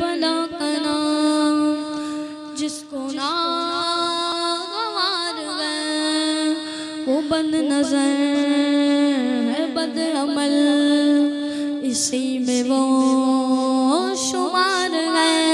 बला का नाम जिसको नार वो बंद नज़र है बद अमल इसी में वो शुमार गए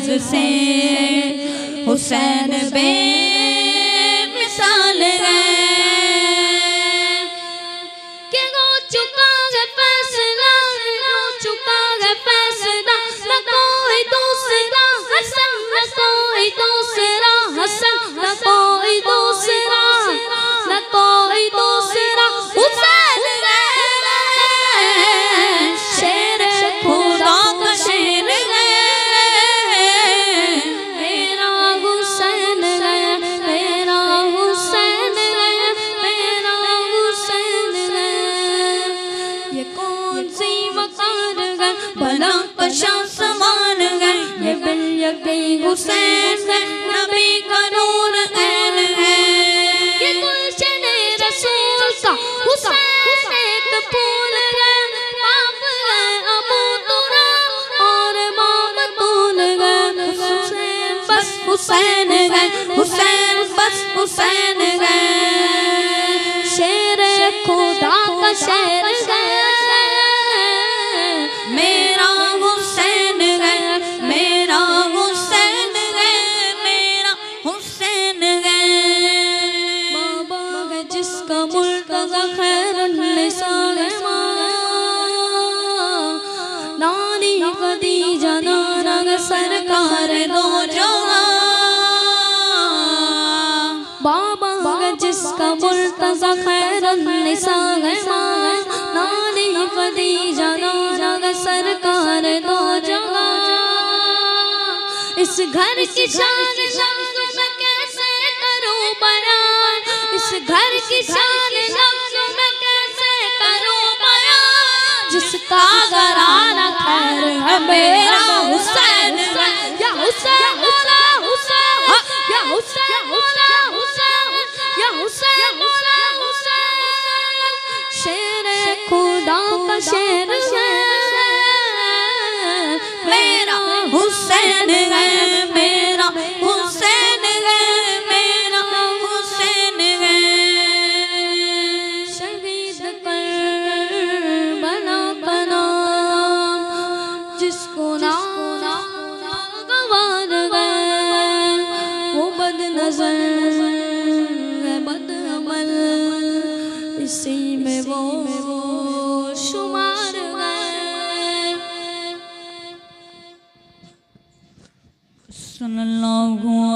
लिहाज से हुसैन बे मिसाल है। कि हो चुका हुसैन, नबी का नूर है। ये गुलशन हुसैन एक फूल है। बाप है बस हुसैन है, हुसैन बस हुसैन है। नानी खदीजा रंग सरकार दो बाबा जिसका मुल्तजा खैरन निसा नानी नाना सरकार दो इस घर की शान हुसैन या हुसैन मौला हुसैन, या हुसैन या हुसैन शेर शेर मेरा हुसैन है, मेरा 算了，老公。